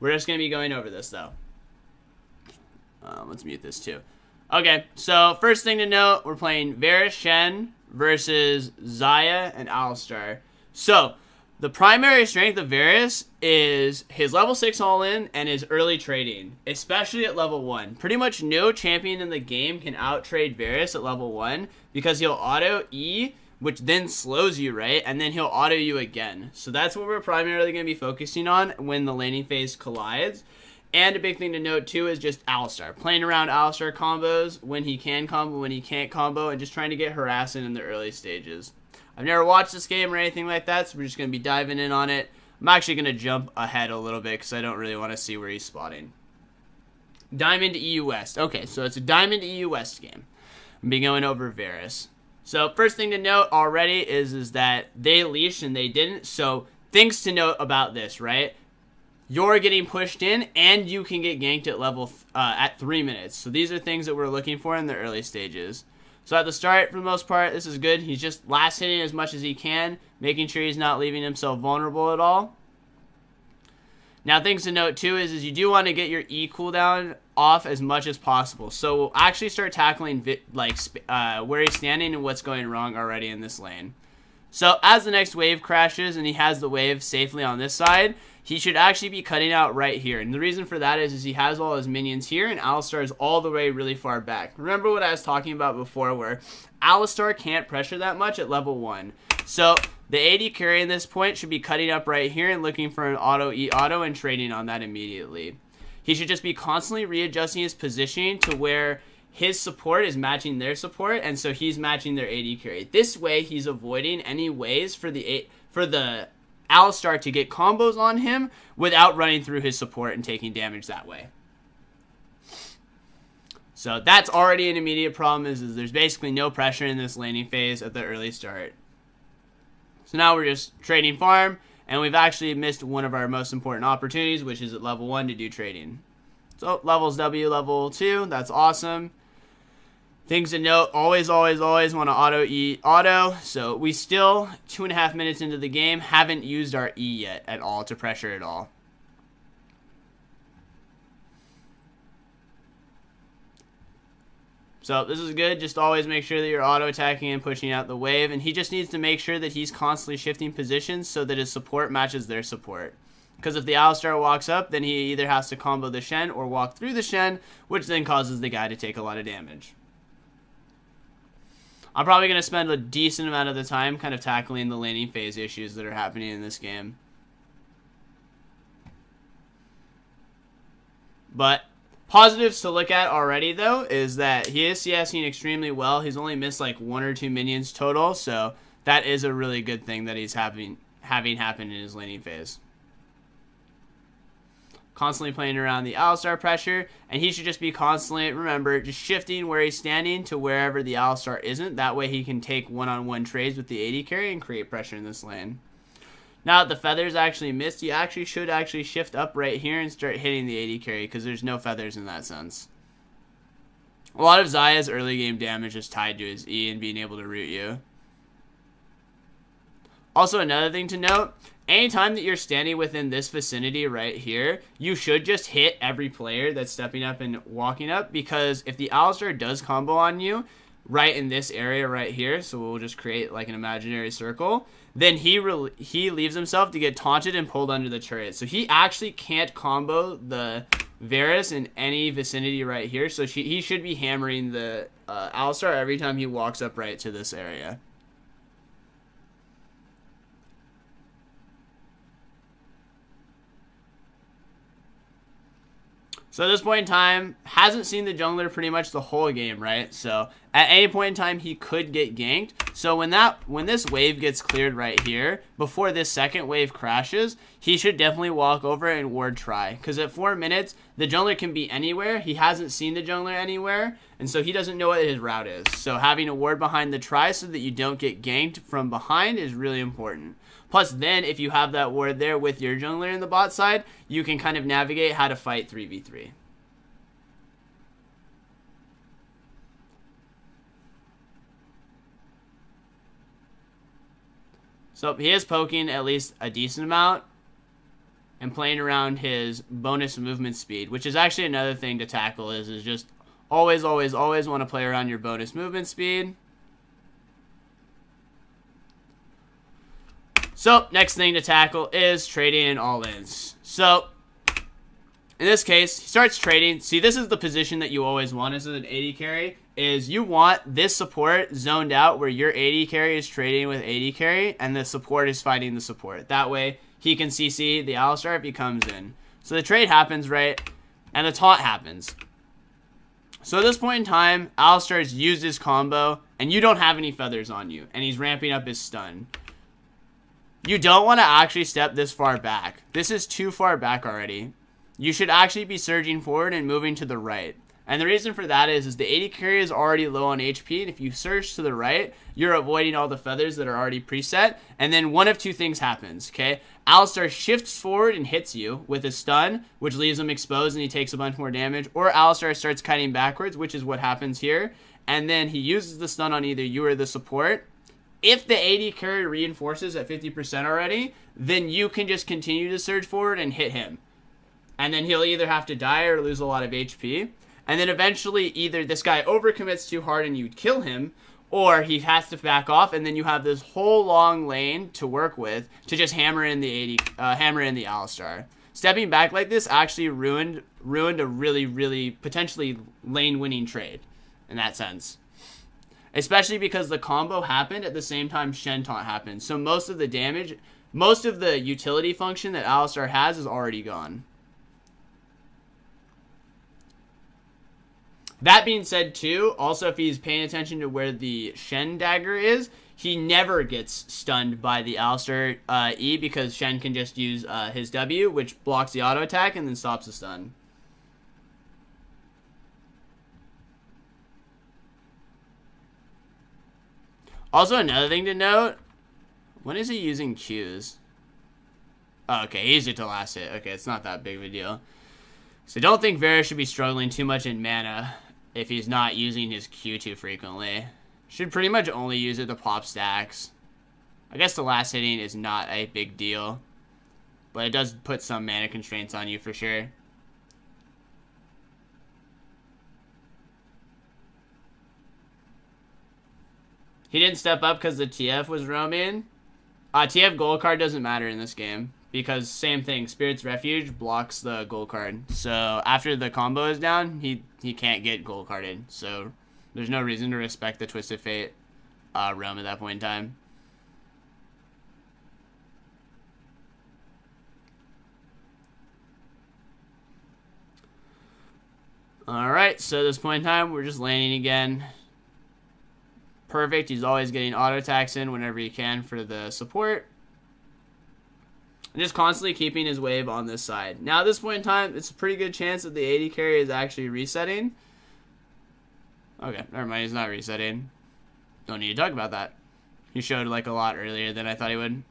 We're just going to be going over this, though. Um, let's mute this, too. Okay, so first thing to note, we're playing Varus Shen versus Xayah and Alistar. So, the primary strength of Varus is his level 6 all-in and his early trading, especially at level 1. Pretty much no champion in the game can out-trade Varus at level 1 because he'll auto E, which then slows you, right? And then he'll auto you again. So that's what we're primarily going to be focusing on when the laning phase collides. And a big thing to note too is just Alistar. Playing around Alistar combos when he can combo, when he can't combo, and just trying to get harassing in the early stages. I've never watched this game or anything like that, so we're just going to be diving in on it. I'm actually going to jump ahead a little bit because I don't really want to see where he's spotting. Diamond EU West. Okay, so it's a Diamond EU West game. I'm be going over Varus. So first thing to note already is is that they leashed and they didn't. So things to note about this, right? You're getting pushed in, and you can get ganked at level uh, at three minutes. So these are things that we're looking for in the early stages. So at the start, for the most part, this is good. He's just last hitting as much as he can, making sure he's not leaving himself vulnerable at all. Now, things to note too is, is you do want to get your E cooldown off as much as possible. So we'll actually start tackling like uh, where he's standing and what's going wrong already in this lane. So as the next wave crashes and he has the wave safely on this side, he should actually be cutting out right here. And the reason for that is, is he has all his minions here, and Alistar is all the way really far back. Remember what I was talking about before, where Alistar can't pressure that much at level 1. So the AD carry in this point should be cutting up right here and looking for an auto E auto and trading on that immediately. He should just be constantly readjusting his positioning to where his support is matching their support, and so he's matching their AD carry. This way, he's avoiding any ways for the for the Alistar to get combos on him without running through his support and taking damage that way. So that's already an immediate problem is, is there's basically no pressure in this laning phase at the early start. So now we're just trading farm, and we've actually missed one of our most important opportunities, which is at level 1 to do trading. So levels W, level 2, that's awesome. Things to note, always, always, always want to auto E auto. So we still, two and a half minutes into the game, haven't used our E yet at all to pressure at all. So this is good. Just always make sure that you're auto-attacking and pushing out the wave. And he just needs to make sure that he's constantly shifting positions so that his support matches their support. Because if the Alistar walks up, then he either has to combo the Shen or walk through the Shen, which then causes the guy to take a lot of damage. I'm probably going to spend a decent amount of the time kind of tackling the laning phase issues that are happening in this game. But positives to look at already, though, is that he is CSing extremely well. He's only missed like one or two minions total, so that is a really good thing that he's having having happen in his laning phase constantly playing around the Alistar pressure, and he should just be constantly, remember, just shifting where he's standing to wherever the Alistar isn't. That way he can take one-on-one trades with the AD carry and create pressure in this lane. Now that the feathers actually missed, you actually should actually shift up right here and start hitting the AD carry because there's no feathers in that sense. A lot of Xayah's early game damage is tied to his E and being able to root you. Also, another thing to note anytime that you're standing within this vicinity right here, you should just hit every player that's stepping up and walking up because if the Alistar does combo on you right in this area right here, so we'll just create like an imaginary circle, then he he leaves himself to get taunted and pulled under the turret. So he actually can't combo the Varus in any vicinity right here, so she, he should be hammering the uh, Alistar every time he walks up right to this area. So at this point in time, hasn't seen the jungler pretty much the whole game, right? So at any point in time, he could get ganked. So when that when this wave gets cleared right here, before this second wave crashes, he should definitely walk over and ward tri. Because at four minutes, the jungler can be anywhere. He hasn't seen the jungler anywhere, and so he doesn't know what his route is. So having a ward behind the tri so that you don't get ganked from behind is really important. Plus, then if you have that ward there with your jungler in the bot side, you can kind of navigate how to fight 3v3. So he is poking at least a decent amount. and playing around his bonus movement speed, which is actually another thing to tackle is, is just always, always, always want to play around your bonus movement speed. So, next thing to tackle is trading in all-ins. So, in this case, he starts trading. See, this is the position that you always want as an AD carry, is you want this support zoned out where your AD carry is trading with AD carry, and the support is fighting the support. That way, he can CC the Alistar if he comes in. So the trade happens, right? And the taunt happens. So at this point in time, Alistar has used his combo, and you don't have any feathers on you, and he's ramping up his stun. You don't want to actually step this far back. This is too far back already. You should actually be surging forward and moving to the right. And the reason for that is, is the AD carry is already low on HP, and if you surge to the right, you're avoiding all the feathers that are already preset, and then one of two things happens, okay? Alistar shifts forward and hits you with a stun, which leaves him exposed and he takes a bunch more damage, or Alistar starts kiting backwards, which is what happens here, and then he uses the stun on either you or the support, if the AD carry reinforces at 50% already, then you can just continue to surge forward and hit him. And then he'll either have to die or lose a lot of HP. And then eventually either this guy overcommits too hard and you kill him, or he has to back off, and then you have this whole long lane to work with to just hammer in the AD, uh, hammer in the Alistar. Stepping back like this actually ruined ruined a really, really potentially lane winning trade in that sense. Especially because the combo happened at the same time Shen Taunt happened. So most of the damage, most of the utility function that Alistar has is already gone. That being said, too, also if he's paying attention to where the Shen dagger is, he never gets stunned by the Alistar uh, E because Shen can just use uh, his W, which blocks the auto attack and then stops the stun. Also, another thing to note, when is he using Qs? Oh, okay, he used it to last hit. Okay, it's not that big of a deal. So don't think Varus should be struggling too much in mana if he's not using his Q too frequently. Should pretty much only use it to pop stacks. I guess the last hitting is not a big deal. But it does put some mana constraints on you for sure. He didn't step up because the TF was roaming. Uh, TF gold card doesn't matter in this game because same thing. Spirit's Refuge blocks the gold card. So after the combo is down, he he can't get gold carded. So there's no reason to respect the Twisted Fate uh, roam at that point in time. Alright, so at this point in time, we're just laning again perfect. He's always getting auto attacks in whenever he can for the support. And just constantly keeping his wave on this side. Now at this point in time, it's a pretty good chance that the AD carry is actually resetting. Okay, never mind, he's not resetting. Don't need to talk about that. He showed like a lot earlier than I thought he would.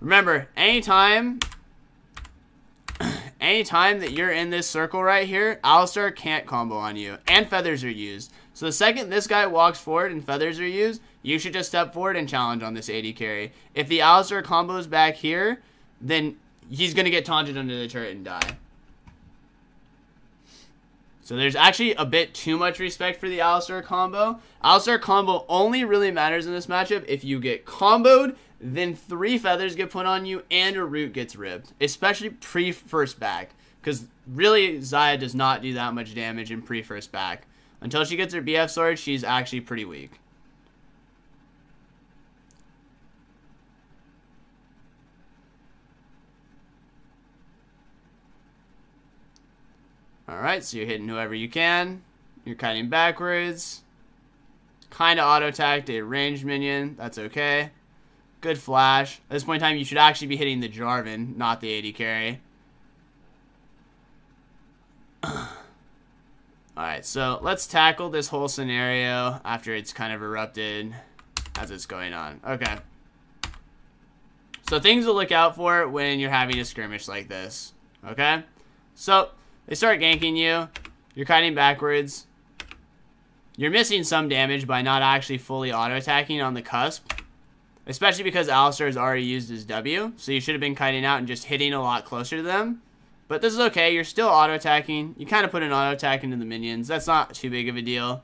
Remember, anytime anytime that you're in this circle right here, Alistar can't combo on you. And feathers are used. So the second this guy walks forward and feathers are used, you should just step forward and challenge on this AD carry. If the Alistar combos back here, then he's going to get taunted under the turret and die. So there's actually a bit too much respect for the Alistar combo. Alistar combo only really matters in this matchup if you get comboed then three feathers get put on you and a root gets ripped, especially pre first back. Because really, Xayah does not do that much damage in pre first back. Until she gets her BF sword, she's actually pretty weak. Alright, so you're hitting whoever you can. You're cutting backwards. Kind of auto-attacked a ranged minion. That's okay. Good flash. At this point in time, you should actually be hitting the Jarvan, not the AD carry. Alright, so let's tackle this whole scenario after it's kind of erupted as it's going on. Okay. So things to look out for when you're having a skirmish like this. Okay? So, they start ganking you. You're kiting backwards. You're missing some damage by not actually fully auto-attacking on the cusp. Especially because Alistar has already used his W, so you should have been kiting out and just hitting a lot closer to them. But this is okay. You're still auto-attacking. You kind of put an auto-attack into the minions. That's not too big of a deal.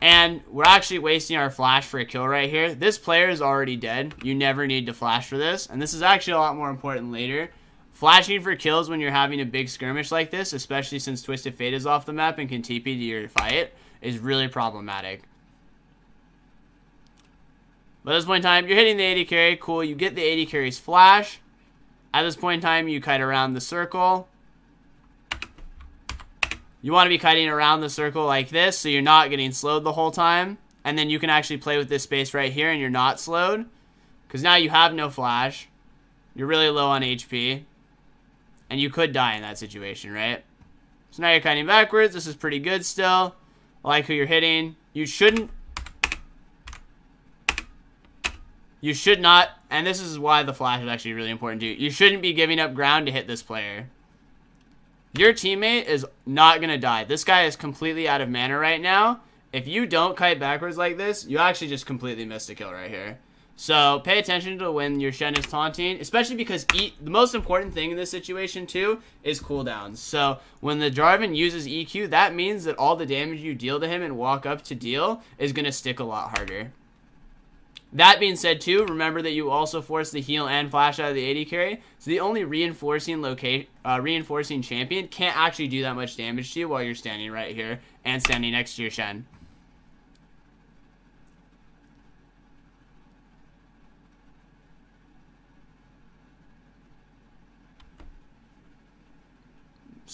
And we're actually wasting our flash for a kill right here. This player is already dead. You never need to flash for this. And this is actually a lot more important later. Flashing for kills when you're having a big skirmish like this, especially since Twisted Fate is off the map and can TP to your fight, is really problematic. But at this point in time, you're hitting the AD carry. Cool. You get the AD carry's flash. At this point in time, you kite around the circle. You want to be kiting around the circle like this so you're not getting slowed the whole time. And then you can actually play with this space right here and you're not slowed. Because now you have no flash. You're really low on HP. And you could die in that situation, right? So now you're kiting backwards. This is pretty good still. I like who you're hitting. You shouldn't You should not, and this is why the flash is actually really important to you. You shouldn't be giving up ground to hit this player. Your teammate is not going to die. This guy is completely out of mana right now. If you don't kite backwards like this, you actually just completely missed a kill right here. So pay attention to when your Shen is taunting, especially because e the most important thing in this situation too is cooldowns. So when the Jarvan uses EQ, that means that all the damage you deal to him and walk up to deal is going to stick a lot harder. That being said, too, remember that you also force the heal and flash out of the AD carry. So the only reinforcing locate, uh, reinforcing champion can't actually do that much damage to you while you're standing right here and standing next to your Shen.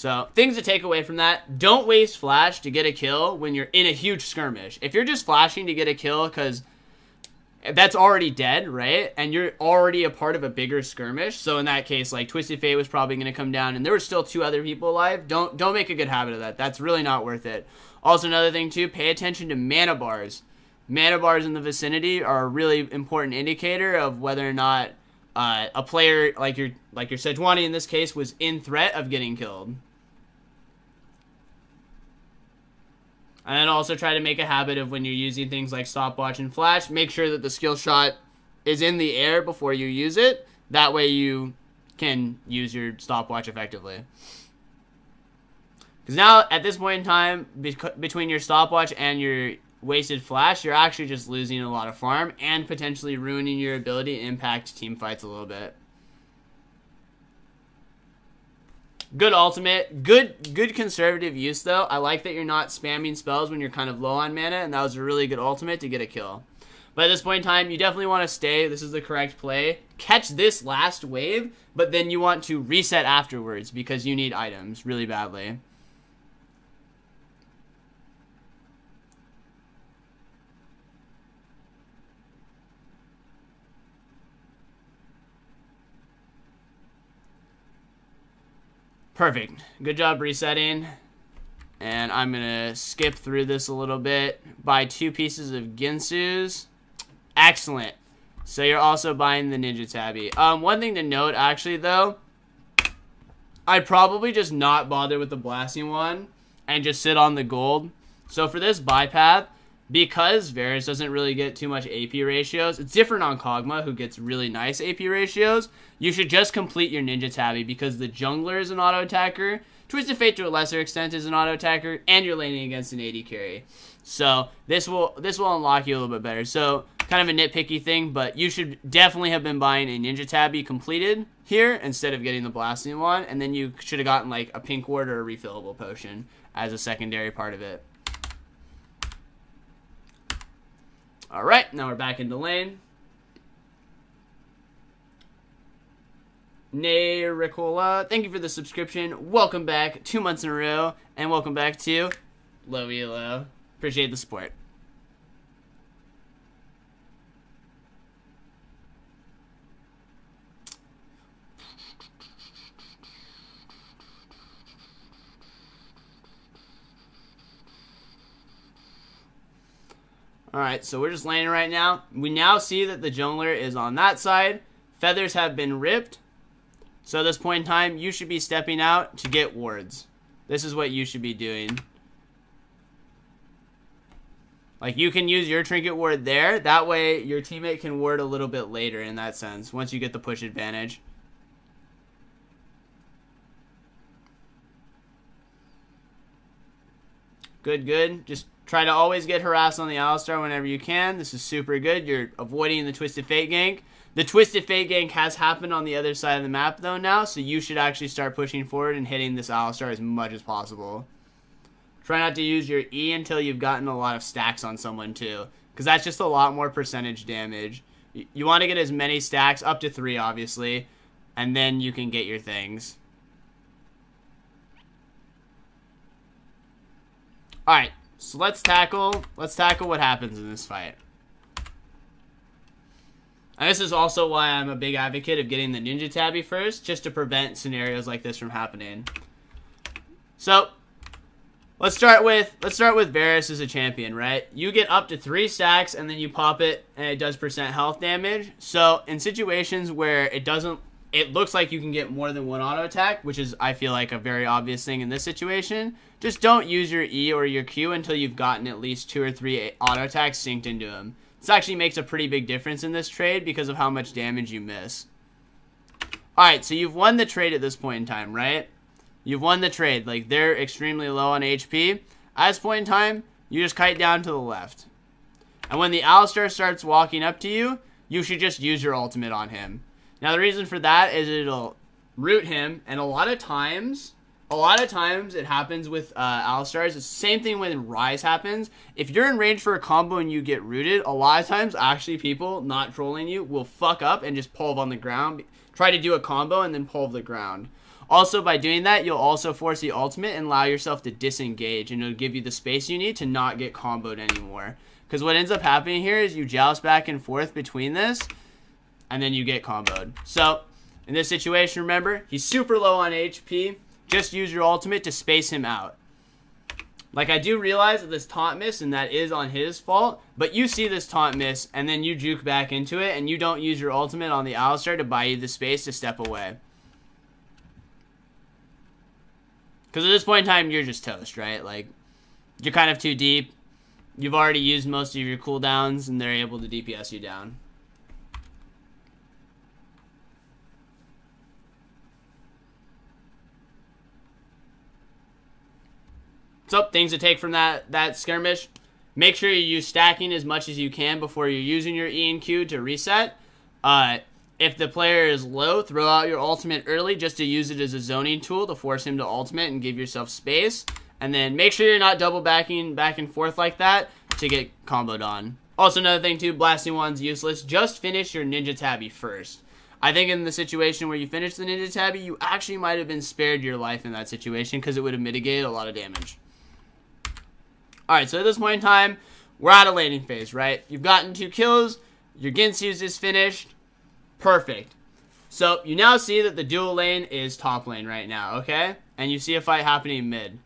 So, things to take away from that. Don't waste flash to get a kill when you're in a huge skirmish. If you're just flashing to get a kill because that's already dead, right? And you're already a part of a bigger skirmish. So in that case, like Twisted Fate was probably going to come down, and there were still two other people alive. Don't don't make a good habit of that. That's really not worth it. Also, another thing too, pay attention to mana bars. Mana bars in the vicinity are a really important indicator of whether or not uh, a player like your like your Sejuani in this case was in threat of getting killed. And then also try to make a habit of when you're using things like stopwatch and flash, make sure that the skill shot is in the air before you use it. That way you can use your stopwatch effectively. Because now, at this point in time, between your stopwatch and your wasted flash, you're actually just losing a lot of farm and potentially ruining your ability to impact team fights a little bit. Good ultimate. Good good conservative use, though. I like that you're not spamming spells when you're kind of low on mana, and that was a really good ultimate to get a kill. But at this point in time, you definitely want to stay. This is the correct play. Catch this last wave, but then you want to reset afterwards because you need items really badly. Perfect. Good job resetting. And I'm going to skip through this a little bit. Buy two pieces of Guinsoo's. Excellent. So you're also buying the Ninja Tabi. Um, one thing to note, actually, though, I'd probably just not bother with the blasting one and just sit on the gold. So for this buy path, because Varus doesn't really get too much AP ratios, it's different on Kog'Maw, who gets really nice AP ratios. You should just complete your Ninja Tabi because the jungler is an auto attacker, Twisted Fate to a lesser extent is an auto attacker, and you're laning against an AD carry. So this will this will unlock you a little bit better. So kind of a nitpicky thing, but you should definitely have been buying a Ninja Tabi completed here instead of getting the blasting one, and then you should have gotten like a pink ward or a refillable potion as a secondary part of it. All right, now we're back into lane. Ricola, thank you for the subscription. Welcome back, two months in a row, and welcome back to Low Elo. Appreciate the support. Alright, so we're just laning right now. We now see that the jungler is on that side. Feathers have been ripped. So at this point in time, you should be stepping out to get wards. This is what you should be doing. Like you can use your trinket ward there. That way your teammate can ward a little bit later in that sense, once you get the push advantage. Good, good. Just try to always get harassed on the Alistar whenever you can. This is super good. You're avoiding the Twisted Fate gank. The Twisted Fate gank has happened on the other side of the map, though, now, so you should actually start pushing forward and hitting this Alistar as much as possible. Try not to use your E until you've gotten a lot of stacks on someone, too, because that's just a lot more percentage damage. You, want to get as many stacks, up to three, obviously, and then you can get your things. Alright, so let's tackle let's tackle what happens in this fight. And this is also why I'm a big advocate of getting the Ninja Tabi first, just to prevent scenarios like this from happening. So, let's start with let's start with Varus as a champion, right? You get up to three stacks and then you pop it and it does percent health damage. So in situations where it doesn't it looks like you can get more than one auto attack, which is I feel like a very obvious thing in this situation. Just don't use your E or your Q until you've gotten at least two or three auto attacks synced into them. This actually makes a pretty big difference in this trade because of how much damage you miss. Alright, so you've won the trade at this point in time, right? You've won the trade. Like, they're extremely low on HP. At this point in time, you just kite down to the left. And when the Alistar starts walking up to you, you should just use your ultimate on him. Now, the reason for that is it'll root him, and a lot of times, a lot of times it happens with uh. It's the same thing when Rise happens. If you're in range for a combo and you get rooted, a lot of times actually people not trolling you will fuck up and just pull on the ground, try to do a combo and then pull the ground. Also, by doing that, you'll also force the ultimate and allow yourself to disengage, and it'll give you the space you need to not get comboed anymore. Because what ends up happening here is you joust back and forth between this, and then you get comboed. So, in this situation, remember, he's super low on HP. Just use your ultimate to space him out. Like, I do realize that this taunt miss, and that is on his fault, but you see this taunt miss, and then you juke back into it, and you don't use your ultimate on the Alistar to buy you the space to step away. Because at this point in time, you're just toast, right? Like, you're kind of too deep. You've already used most of your cooldowns, and they're able to DPS you down. So, things to take from that, that skirmish. Make sure you use stacking as much as you can before you're using your E and Q to reset. Uh, if the player is low, throw out your ultimate early just to use it as a zoning tool to force him to ultimate and give yourself space. And then make sure you're not double backing back and forth like that to get comboed on. Also, another thing too, blasting one's useless. Just finish your Ninja Tabi first. I think in the situation where you finish the Ninja Tabi, you actually might have been spared your life in that situation because it would have mitigated a lot of damage. Alright, so at this point in time, we're at a laning phase, right? You've gotten two kills, your Guinsoo's is finished, perfect. So, you now see that the dual lane is top lane right now, okay? And you see a fight happening mid.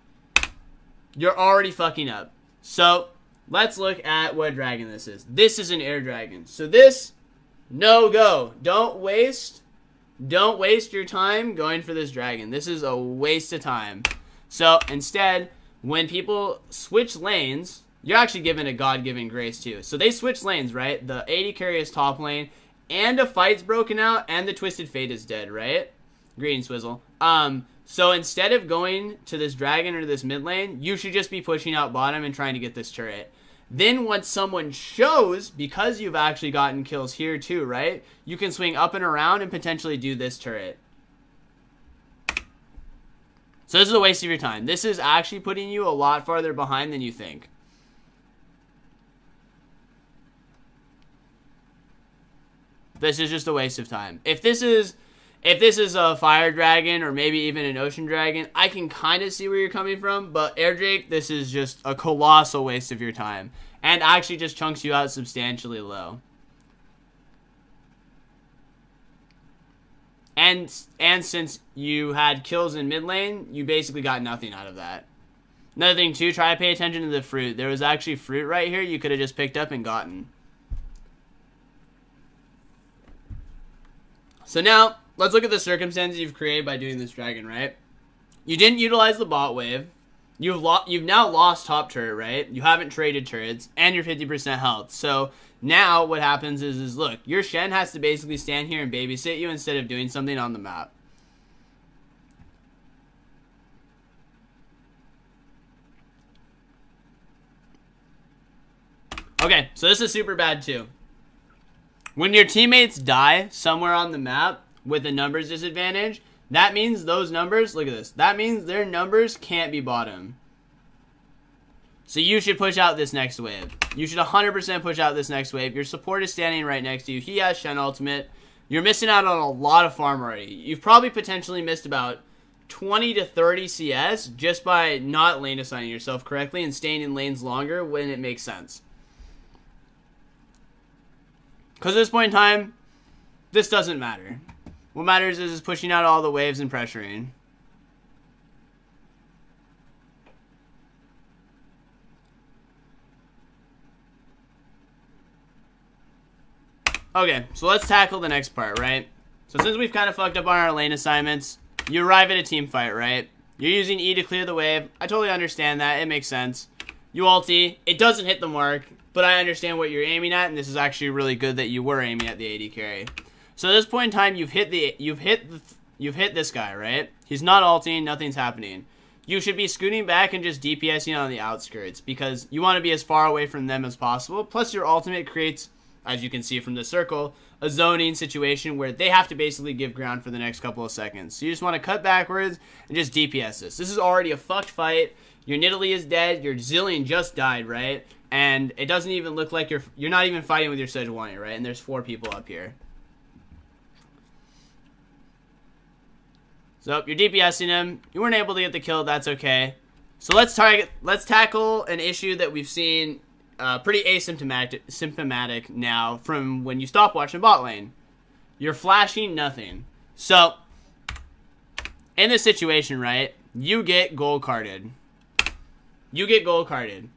You're already fucking up. So, let's look at what dragon this is. This is an air dragon. So this, no go. Don't waste, don't waste your time going for this dragon. This is a waste of time. So, instead, when people switch lanes, you're actually given a God-given grace too. So they switch lanes, right? The AD carry is top lane, and a fight's broken out, and the Twisted Fate is dead, right? Green Swizzle. Um, so instead of going to this dragon or this mid lane, you should just be pushing out bottom and trying to get this turret. Then once someone shows, because you've actually gotten kills here too, right? You can swing up and around and potentially do this turret. So this is a waste of your time. This is actually putting you a lot farther behind than you think. This is just a waste of time. If this is if this is a fire dragon or maybe even an ocean dragon, I can kind of see where you're coming from, but Air Drake, this is just a colossal waste of your time and actually just chunks you out substantially low. And and since you had kills in mid lane, you basically got nothing out of that. Another thing too, try to pay attention to the fruit. There was actually fruit right here you could have just picked up and gotten. So now, let's look at the circumstances you've created by doing this dragon, right? You didn't utilize the bot wave. you've lo- you've now lost top turret, right? You haven't traded turrets, and you're 50% health. So now what happens is, is look, your Shen has to basically stand here and babysit you instead of doing something on the map. Okay, so this is super bad too. When your teammates die somewhere on the map with a numbers disadvantage, that means those numbers, look at this, that means their numbers can't be bottom. So you should push out this next wave. You should 100% push out this next wave. Your support is standing right next to you. He has Shen Ultimate. You're missing out on a lot of farm already. You've probably potentially missed about 20 to 30 CS just by not lane assigning yourself correctly and staying in lanes longer when it makes sense. Because at this point in time, this doesn't matter. What matters is, pushing out all the waves and pressuring. Okay, so let's tackle the next part, right? So since we've kind of fucked up on our lane assignments, you arrive at a team fight, right? You're using E to clear the wave. I totally understand that. It makes sense. You ulti. It doesn't hit the mark, but I understand what you're aiming at, and this is actually really good that you were aiming at the AD carry. So at this point in time, you've hit the you've hit the, you've hit this guy, right? He's not ulting. Nothing's happening. You should be scooting back and just DPSing on the outskirts because you want to be as far away from them as possible. Plus, your ultimate creates as you can see from the circle, a zoning situation where they have to basically give ground for the next couple of seconds. So you just want to cut backwards and just DPS this. This is already a fucked fight. Your Nidalee is dead. Your Zilean just died, right? And it doesn't even look like you're you're not even fighting with your Sejuani, right? And there's four people up here. So you're DPSing him. You weren't able to get the kill. That's okay. So let's target. Let's tackle an issue that we've seen uh, pretty asymptomatic symptomatic now from when you stop watching bot lane. You're flashing nothing. So, in this situation, right, you get gold carded. You get gold carded.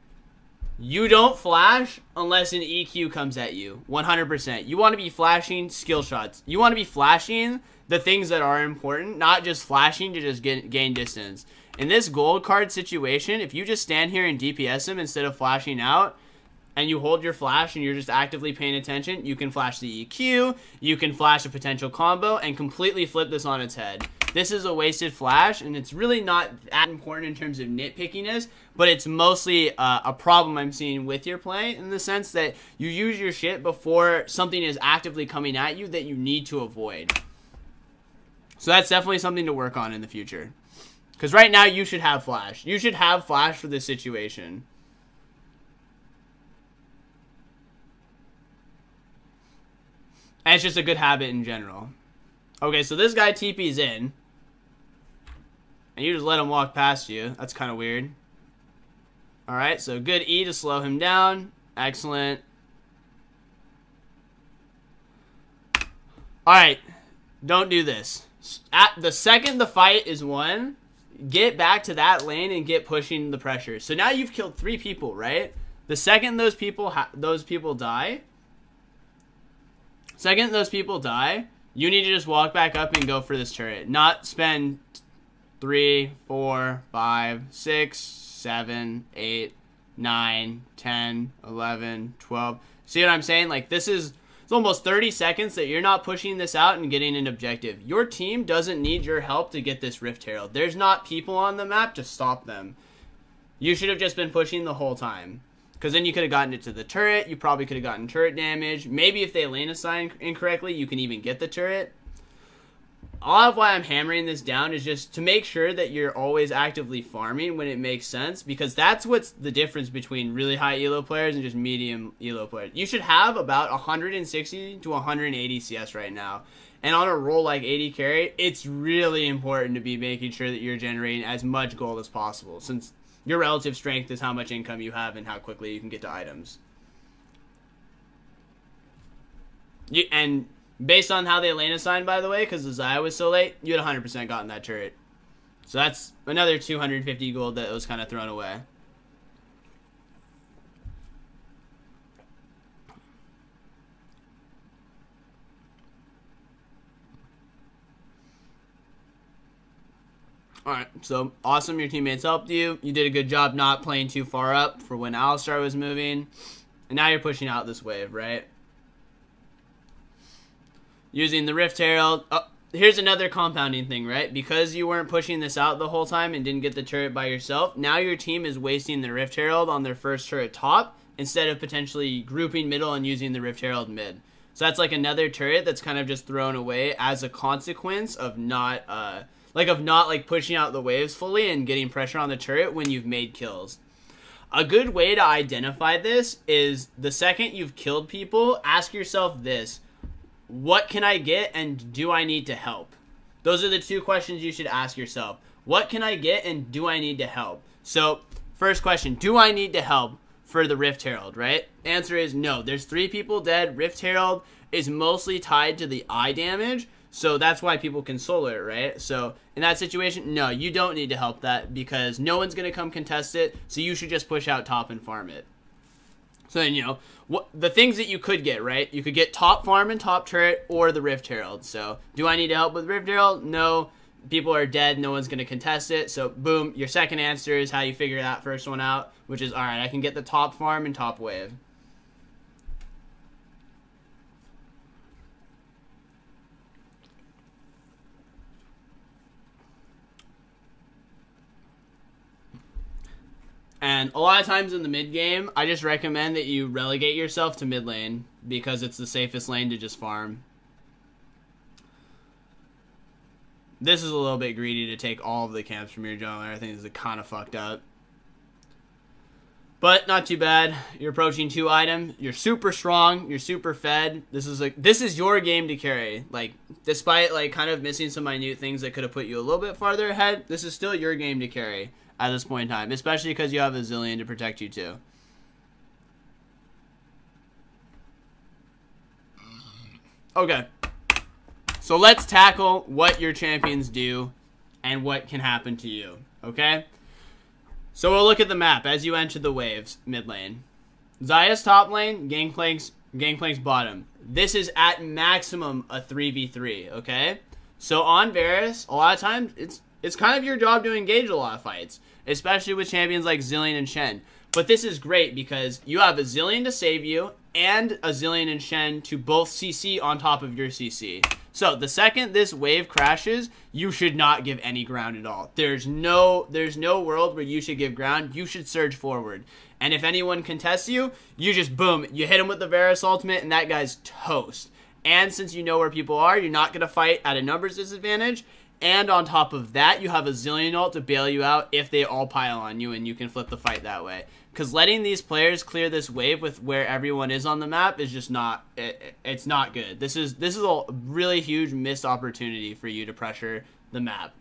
You don't flash unless an EQ comes at you. 100%. You want to be flashing skill shots. You want to be flashing the things that are important, not just flashing to just get, gain distance. In this gold card situation, if you just stand here and DPS him instead of flashing out, and you hold your flash and you're just actively paying attention, you can flash the EQ, you can flash a potential combo, and completely flip this on its head. This is a wasted flash, and it's really not that important in terms of nitpickiness, but it's mostly uh, a problem I'm seeing with your play in the sense that you use your shit before something is actively coming at you that you need to avoid. So that's definitely something to work on in the future. Because right now, you should have flash. You should have flash for this situation. And it's just a good habit in general. Okay, so this guy TP's in. And you just let him walk past you. That's kind of weird. Alright, so good E to slow him down. Excellent. Alright, don't do this. At the second the fight is won, get back to that lane and get pushing the pressure. So now you've killed three people, right? The second those people those people die, Second, those people die, you need to just walk back up and go for this turret. Not spend three, four, five, six, seven, eight, nine, ten, eleven, twelve. See what I'm saying? Like, this is it's almost 30 seconds that you're not pushing this out and getting an objective. Your team doesn't need your help to get this Rift Herald. There's not people on the map to stop them. You should have just been pushing the whole time. Because then you could have gotten it to the turret. You probably could have gotten turret damage. Maybe if they lane assign incorrectly, you can even get the turret. All of why I'm hammering this down is just to make sure that you're always actively farming when it makes sense. Because that's what's the difference between really high elo players and just medium elo players. You should have about 160 to 180 CS right now. And on a role like AD carry, it's really important to be making sure that you're generating as much gold as possible. Since your relative strength is how much income you have and how quickly you can get to items. You, and based on how they lane assigned, by the way, because the Xayah was so late, you had 100% gotten that turret. So that's another 250 gold that was kind of thrown away. Alright, so awesome. Your teammates helped you. You did a good job not playing too far up for when Alistar was moving. And now you're pushing out this wave, right? Using the Rift Herald. Oh, here's another compounding thing, right? Because you weren't pushing this out the whole time and didn't get the turret by yourself, now your team is wasting the Rift Herald on their first turret top instead of potentially grouping middle and using the Rift Herald mid. So that's like another turret that's kind of just thrown away as a consequence of not uh like of not like pushing out the waves fully and getting pressure on the turret when you've made kills. A good way to identify this is the second you've killed people, ask yourself this what can I get and do I need to help? Those are the two questions you should ask yourself. What can I get and do I need to help? So, first question, do I need to help for the Rift Herald, right? Answer is no. There's three people dead. Rift Herald is mostly tied to the eye damage, so that's why people can solo it, right? So, in that situation, no, you don't need to help that because no one's going to come contest it, so you should just push out top and farm it. So then, you know, what the things that you could get, right? You could get top farm and top turret or the Rift Herald. So, do I need to help with Rift Herald? No. People are dead. No one's going to contest it. So, boom, your second answer is how you figure that first one out, which is, all right, I can get the top farm and top wave. And a lot of times in the mid game, I just recommend that you relegate yourself to mid lane because it's the safest lane to just farm. This is a little bit greedy to take all of the camps from your jungler. I think this is kind of fucked up. But not too bad. You're approaching two item. You're super strong. You're super fed. This is like this is your game to carry. Like despite like kind of missing some minute things that could have put you a little bit farther ahead, this is still your game to carry at this point in time, especially because you have a Zilean to protect you too. Okay. So let's tackle what your champions do and what can happen to you, okay? So we'll look at the map as you enter the waves mid lane. Xayah's top lane, Gangplank's, Gangplank's bottom. This is at maximum a 3v3, okay? So on Varus, a lot of times it's it's kind of your job to engage a lot of fights especially with champions like Zilean and Shen. But this is great because you have a Zilean to save you and a Zilean and Shen to both CC on top of your CC. So the second this wave crashes, you should not give any ground at all. There's no there's no world where you should give ground. You should surge forward. And if anyone contests you, you just boom, you hit him with the Varus ultimate and that guy's toast. And since you know where people are, you're not going to fight at a numbers disadvantage. And on top of that, you have a Zilean ult to bail you out if they all pile on you and you can flip the fight that way. Because letting these players clear this wave with where everyone is on the map is just not, it, it's not good. This is, this is a really huge missed opportunity for you to pressure the map.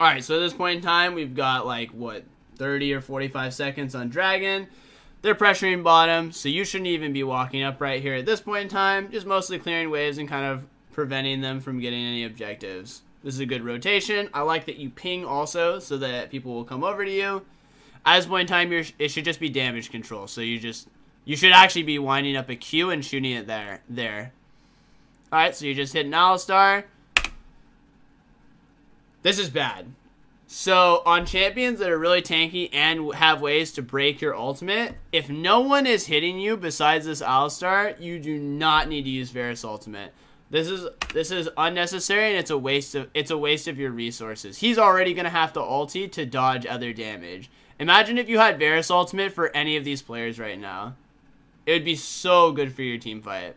Alright, so at this point in time, we've got like, what, 30 or 45 seconds on Dragon. They're pressuring bottom, so you shouldn't even be walking up right here at this point in time. Just mostly clearing waves and kind of preventing them from getting any objectives. This is a good rotation. I like that you ping also so that people will come over to you. At this point in time, it should just be damage control. So you just you should actually be winding up a Q and shooting it there. There. Alright, so you just hit an Alistar. This is bad. So on champions that are really tanky and have ways to break your ultimate, if no one is hitting you besides this Alistar, you do not need to use Varus ultimate. This is this is unnecessary and it's a waste of it's a waste of your resources. He's already gonna have to ulti to dodge other damage. Imagine if you had Varus ultimate for any of these players right now. It would be so good for your team fight.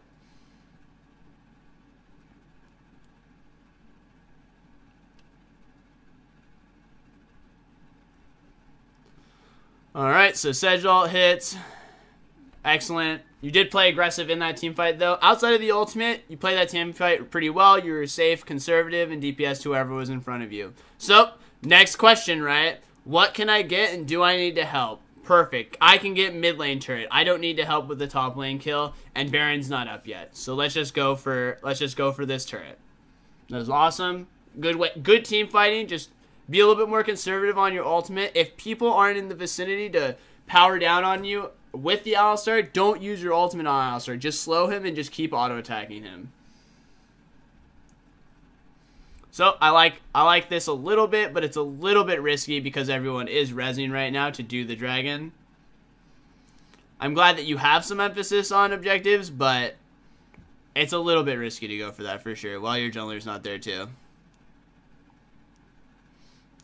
Alright, so Sedgealt hits. Excellent. You did play aggressive in that team fight, though. Outside of the ultimate, you played that team fight pretty well. You were safe, conservative, and DPS whoever was in front of you. So, next question, right? What can I get, and do I need to help? Perfect. I can get mid lane turret. I don't need to help with the top lane kill, and Baron's not up yet. So let's just go for let's just go for this turret. That was awesome. Good way, good team fighting. Just be a little bit more conservative on your ultimate. If people aren't in the vicinity to power down on you with the Alistar, don't use your ultimate on Alistar. Just slow him and just keep auto attacking him. So I like I like this a little bit, but it's a little bit risky because everyone is resing right now to do the dragon. I'm glad that you have some emphasis on objectives, but it's a little bit risky to go for that for sure, while your jungler's not there too.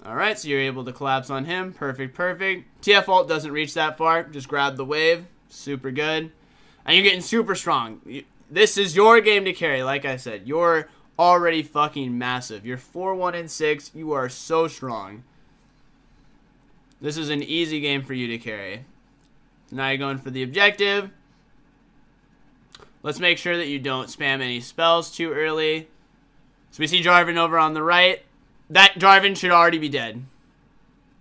Alright, so you're able to collapse on him. Perfect, perfect. TF ult doesn't reach that far. Just grab the wave. Super good. And you're getting super strong. This is your game to carry, like I said. You're already fucking massive. You're 4-1 and 6. You are so strong. This is an easy game for you to carry. Now you're going for the objective. Let's make sure that you don't spam any spells too early. So we see Jarvan over on the right. That Jarvan should already be dead.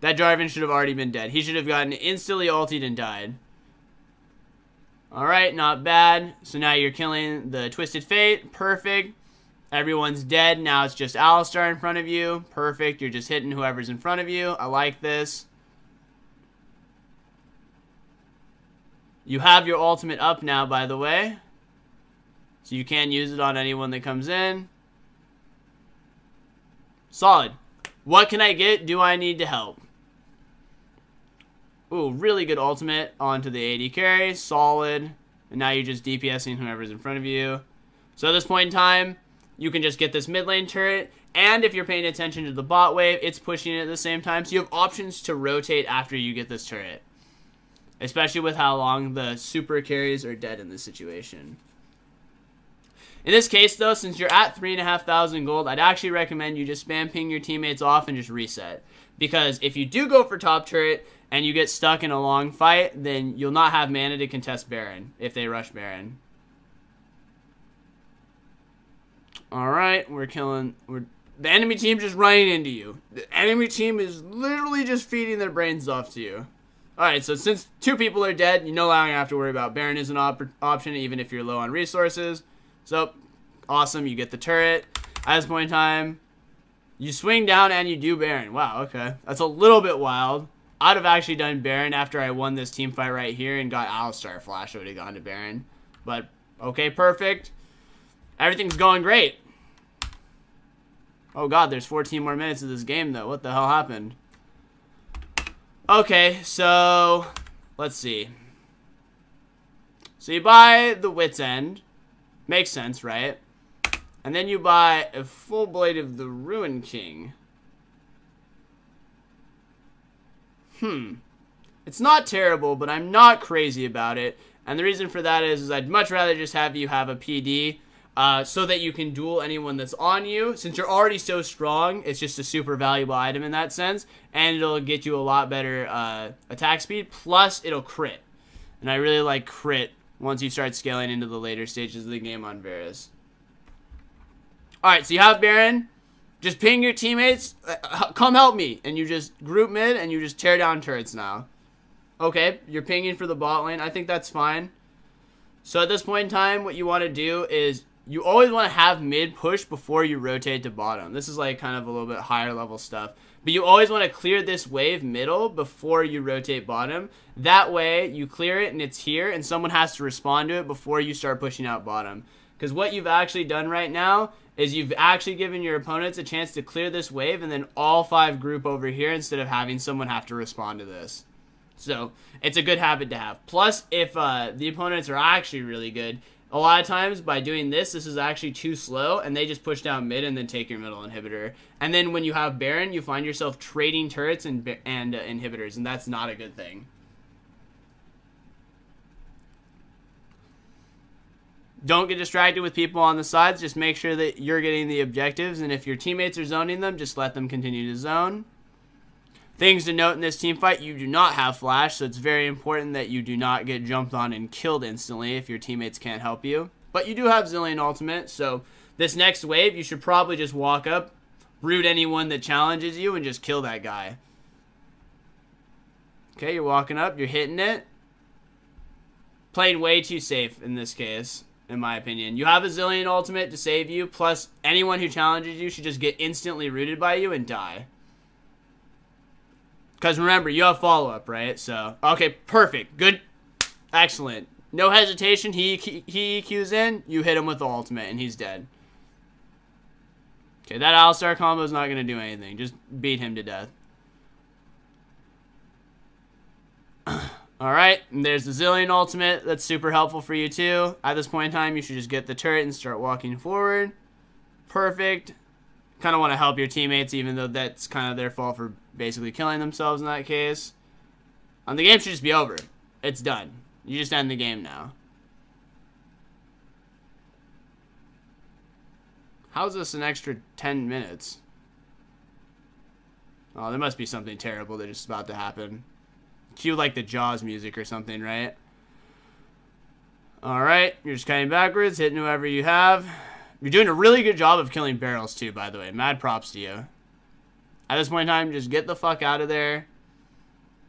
That Jarvan should have already been dead. He should have gotten instantly ulted and died. Alright, not bad. So now you're killing the Twisted Fate. Perfect. Everyone's dead. Now it's just Alistar in front of you. Perfect. You're just hitting whoever's in front of you. I like this. You have your ultimate up now, by the way. So you can use it on anyone that comes in. Solid. What can I get? Do I need to help? Ooh, really good ultimate onto the AD carry. Solid. And now you're just DPSing whoever's in front of you. So at this point in time, you can just get this mid lane turret. And if you're paying attention to the bot wave, it's pushing it at the same time. So you have options to rotate after you get this turret. Especially with how long the super carries are dead in this situation. In this case, though, since you're at 3,500 gold, I'd actually recommend you just spam ping your teammates off and just reset. Because if you do go for top turret and you get stuck in a long fight, then you'll not have mana to contest Baron if they rush Baron. Alright, we're killing... We're, the enemy team just running into you. The enemy team is literally just feeding their brains off to you. Alright, so since two people are dead, you no longer have to worry about Baron is an op option, even if you're low on resources. So, awesome, you get the turret. At this point in time, you swing down and you do Baron. Wow, okay. That's a little bit wild. I'd have actually done Baron after I won this team fight right here and got Alistar Flash. I would have gone to Baron. But, okay, perfect. Everything's going great. Oh god, there's 14 more minutes of this game, though. What the hell happened? Okay, so let's see. So you buy the Wit's End. Makes sense, right? And then you buy a full blade of the Ruined King. Hmm. It's not terrible, but I'm not crazy about it. And the reason for that is, is I'd much rather just have you have a PD uh, so that you can duel anyone that's on you. Since you're already so strong, it's just a super valuable item in that sense, and it'll get you a lot better uh, attack speed, plus it'll crit. And I really like crit once you start scaling into the later stages of the game on Varus. Alright, so you have Baron. Just ping your teammates, uh, come help me, and you just group mid, and you just tear down turrets now. Okay, you're pinging for the bot lane. I think that's fine. So at this point in time, what you want to do is you always want to have mid push before you rotate to bottom. This is like kind of a little bit higher level stuff. But you always want to clear this wave middle before you rotate bottom. That way, you clear it and it's here, and someone has to respond to it before you start pushing out bottom. Because what you've actually done right now is you've actually given your opponents a chance to clear this wave and then all five group over here instead of having someone have to respond to this. So, it's a good habit to have. Plus, if uh, the opponents are actually really good, a lot of times by doing this, this is actually too slow, and they just push down mid and then take your middle inhibitor. And then when you have Baron, you find yourself trading turrets and, and uh, inhibitors, and that's not a good thing. Don't get distracted with people on the sides. Just make sure that you're getting the objectives, and if your teammates are zoning them, just let them continue to zone. Things to note in this team fight, you do not have flash, so it's very important that you do not get jumped on and killed instantly if your teammates can't help you. But you do have Zilean ultimate, so this next wave, you should probably just walk up, root anyone that challenges you, and just kill that guy. Okay, you're walking up, you're hitting it. Playing way too safe in this case, in my opinion. You have a Zilean ultimate to save you, plus anyone who challenges you should just get instantly rooted by you and die. Because remember, you have follow up, right? So, okay, perfect. Good. Excellent. No hesitation. He, he, EQs in. You hit him with the ultimate, and he's dead. Okay, that Alistar combo is not going to do anything. Just beat him to death. Alright, there's the Zilean ultimate. That's super helpful for you too. At this point in time, you should just get the turret and start walking forward. Perfect. Kind of want to help your teammates, even though that's kind of their fault for basically killing themselves in that case. Um, the game should just be over. It's done. You just end the game now. How's this an extra 10 minutes? Oh, there must be something terrible that's just about to happen. Cue like the Jaws music or something, right? Alright, you're just cutting backwards, hitting whoever you have. You're doing a really good job of killing barrels too, by the way. Mad props to you. At this point in time, just get the fuck out of there.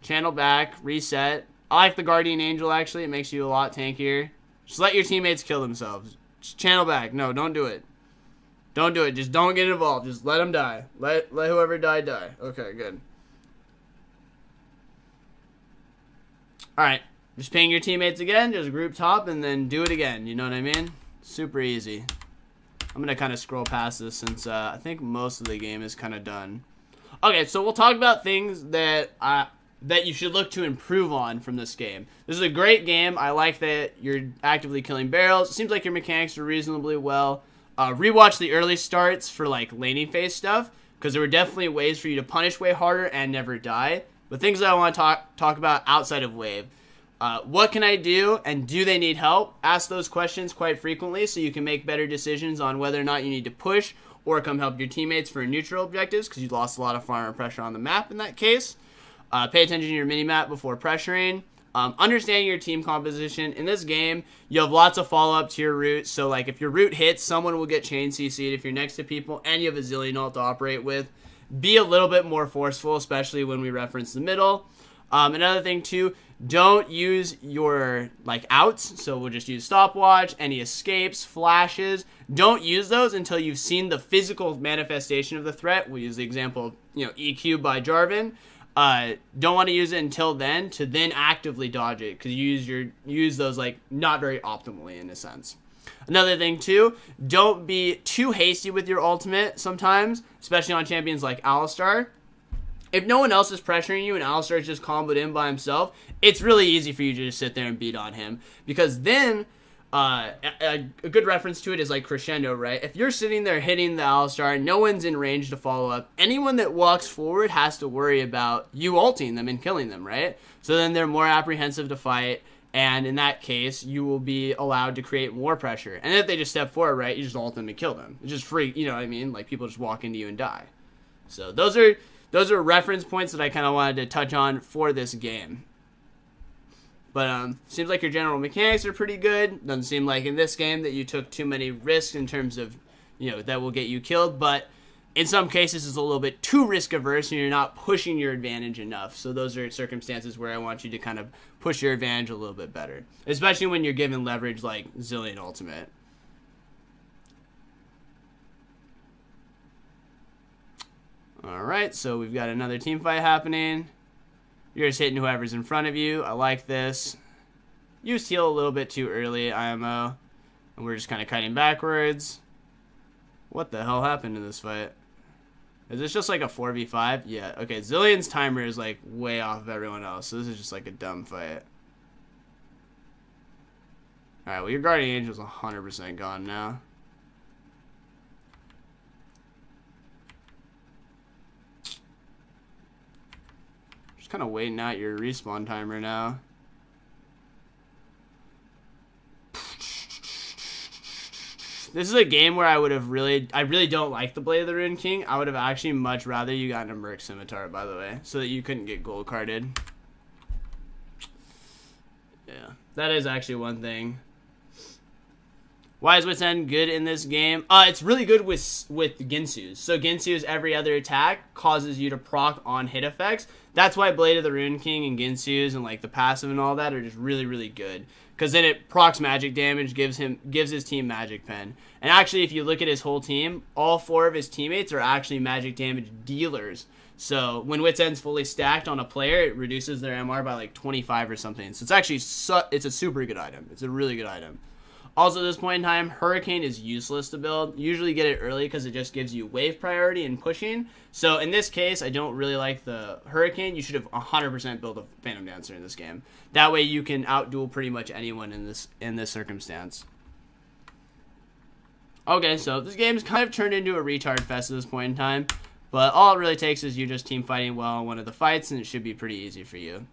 Channel back, reset. I like the Guardian Angel, actually. It makes you a lot tankier. Just let your teammates kill themselves. Just channel back. No, don't do it. Don't do it. Just don't get involved. Just let them die. Let, let whoever die, die. Okay, good. Alright. Just ping your teammates again. Just group top and then do it again. You know what I mean? Super easy. I'm to kind of scroll past this since uh, I think most of the game is kind of done. Okay, so we'll talk about things that I, that you should look to improve on from this game. This is a great game. I like that you're actively killing barrels. It seems like your mechanics are reasonably well. Uh, rewatch the early starts for like laning phase stuff because there were definitely ways for you to punish way harder and never die. But things that I want to talk talk about outside of wave. Uh, what can I do and do they need help? Ask those questions quite frequently so you can make better decisions on whether or not you need to push or come help your teammates for neutral objectives because you lost a lot of farm pressure on the map in that case. Uh, pay attention to your mini map before pressuring. Um, your team composition in this game, you have lots of follow up to your root. So, like, if your root hits, someone will get chain CC'd if you're next to people and you have a Zilean ult to operate with. Be a little bit more forceful, especially when we reference the middle. Um, another thing, too, don't use your like outs. So we'll just use stopwatch, any escapes, flashes. Don't use those until you've seen the physical manifestation of the threat. We'll use the example, you know, EQ by Jarvan. Uh, don't want to use it until then to then actively dodge it because you use your use those like not very optimally in a sense. Another thing too, don't be too hasty with your ultimate sometimes, especially on champions like Alistar if no one else is pressuring you and Alistar is just comboed in by himself, it's really easy for you to just sit there and beat on him. Because then, uh, a, a, good reference to it is like Crescendo, right? If you're sitting there hitting the Alistar, no one's in range to follow up, anyone that walks forward has to worry about you ulting them and killing them, right? So then they're more apprehensive to fight. And in that case, you will be allowed to create more pressure. And if they just step forward, right, you just ult them and kill them. It's just free, you know what I mean? Like people just walk into you and die. So those are those are reference points that I kind of wanted to touch on for this game. But um, seems like your general mechanics are pretty good. Doesn't seem like in this game that you took too many risks in terms of, you know, that will get you killed. But in some cases, it's a little bit too risk averse, and you're not pushing your advantage enough. So those are circumstances where I want you to kind of push your advantage a little bit better, especially when you're given leverage like Zilean Ultimate. Alright, so we've got another team fight happening. You're just hitting whoever's in front of you. I like this. Used heal a little bit too early, IMO. And we're just kind of cutting backwards. What the hell happened in this fight? Is this just like a 4v5? Yeah, okay, Zilean's timer is like way off of everyone else, so this is just like a dumb fight. Alright, well your Guardian Angel's 100% gone now. Kind of waiting out your respawn timer now. This is a game where I would have really, I really don't like the Blade of the Ruined King. I would have actually much rather you got a Merc Scimitar, by the way, so that you couldn't get gold carded. Yeah, that is actually one thing. Why is Wit's End good in this game? Uh, it's really good with with Guinsoo's. So Guinsoo's every other attack causes you to proc on hit effects. That's why Blade of the Ruined King and Guinsoo's and like the passive and all that are just really really good. Because then it procs magic damage, gives him gives his team magic pen. And actually, if you look at his whole team, all four of his teammates are actually magic damage dealers. So when Wits End's fully stacked on a player, it reduces their MR by like 25 or something. So it's actually su- it's a super good item. It's a really good item. Also, at this point in time, Hurricane is useless to build. Usually get it early because it just gives you wave priority and pushing. So in this case, I don't really like the Hurricane. You should have 100% built a Phantom Dancer in this game. That way you can outduel pretty much anyone in this in this circumstance. Okay, so this game's kind of turned into a retard fest at this point in time. But all it really takes is you just team fighting well in one of the fights, and it should be pretty easy for you.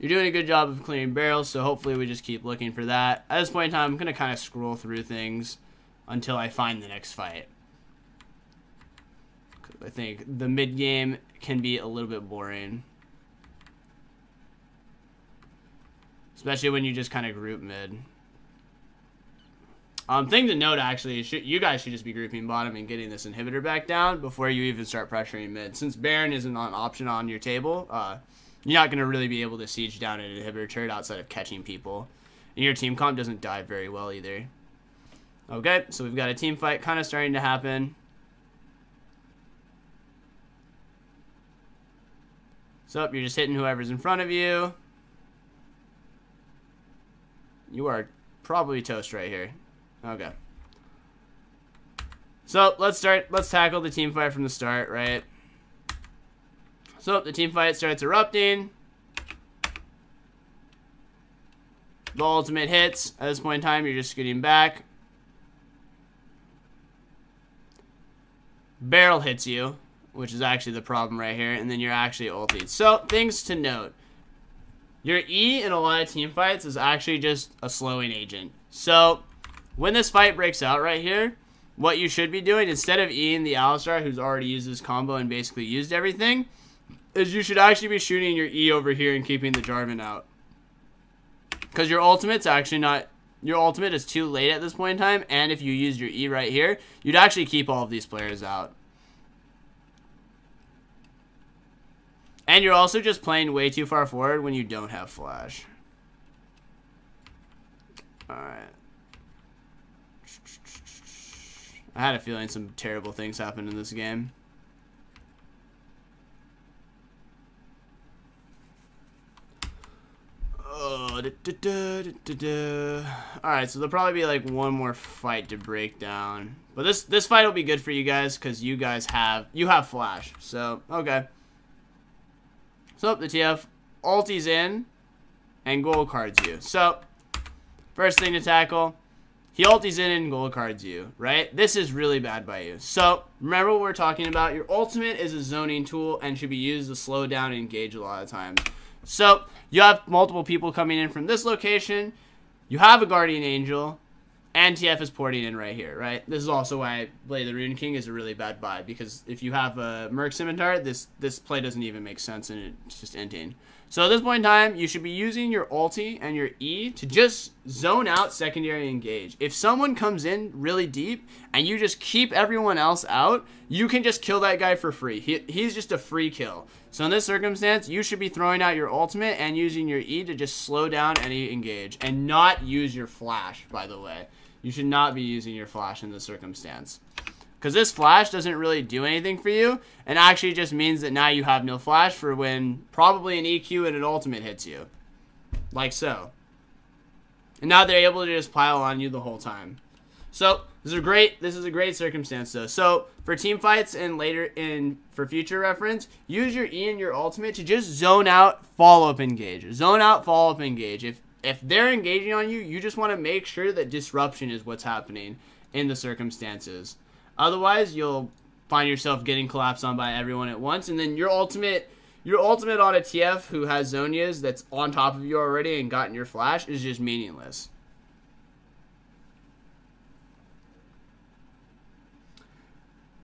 You're doing a good job of clearing barrels, so hopefully we just keep looking for that. At this point in time, I'm going to kind of scroll through things until I find the next fight. I think the mid game can be a little bit boring. Especially when you just kind of group mid. Um, thing to note, actually, should, you guys should just be grouping bottom and getting this inhibitor back down before you even start pressuring mid. Since Baron isn't an option on your table, uh, you're not going to really be able to siege down an inhibitor turret outside of catching people. And your team comp doesn't die very well either. Okay, so we've got a team fight kind of starting to happen. So you're just hitting whoever's in front of you. You are probably toast right here. Okay. So let's start. Let's tackle the team fight from the start, right? So the team fight starts erupting. The ultimate hits. At this point in time, you're just scooting back. Barrel hits you, which is actually the problem right here, and then you're actually ulted. So, things to note. Your E in a lot of team fights is actually just a slowing agent. So, when this fight breaks out right here, what you should be doing, instead of Eing the Alistar, who's already used this combo and basically used everything, is you should actually be shooting your E over here and keeping the Jarvan out. Because your ultimate's actually not... Your ultimate is too late at this point in time, and if you use your E right here, you'd actually keep all of these players out. And you're also just playing way too far forward when you don't have flash. Alright. I had a feeling some terrible things happened in this game. Uh, da, All right, so there'll probably be like one more fight to break down, but this this fight will be good for you guys because you guys have you have flash. So okay. So the TF ulti's in, and gold cards you. So first thing to tackle, he ulti's in and gold cards you. Right? This is really bad by you. So remember what we're talking about. Your ultimate is a zoning tool and should be used to slow down and engage a lot of times. So you have multiple people coming in from this location. You have a Guardian Angel. And TF is porting in right here, right? This is also why Blade the Ruined King is a really bad buy, because if you have a Merc Scimitar, this, this play doesn't even make sense, and it's just inting. So at this point in time, you should be using your ulti and your E to just zone out secondary engage. If someone comes in really deep and you just keep everyone else out, you can just kill that guy for free. He, he's just a free kill. So in this circumstance, you should be throwing out your ultimate and using your E to just slow down any engage. And not use your flash, by the way. You should not be using your flash in this circumstance. Because this flash doesn't really do anything for you, and actually just means that now you have no flash for when probably an EQ and an ultimate hits you. Like so. And now they're able to just pile on you the whole time. So this is a great this is a great circumstance though. So for team fights and later in for future reference, use your E and your ultimate to just zone out, follow up engage. Zone out, follow up engage. If if they're engaging on you, you just want to make sure that disruption is what's happening in the circumstances. Otherwise, you'll find yourself getting collapsed on by everyone at once, and then your ultimate your ultimate on a TF who has Zhonya's that's on top of you already and gotten your flash is just meaningless.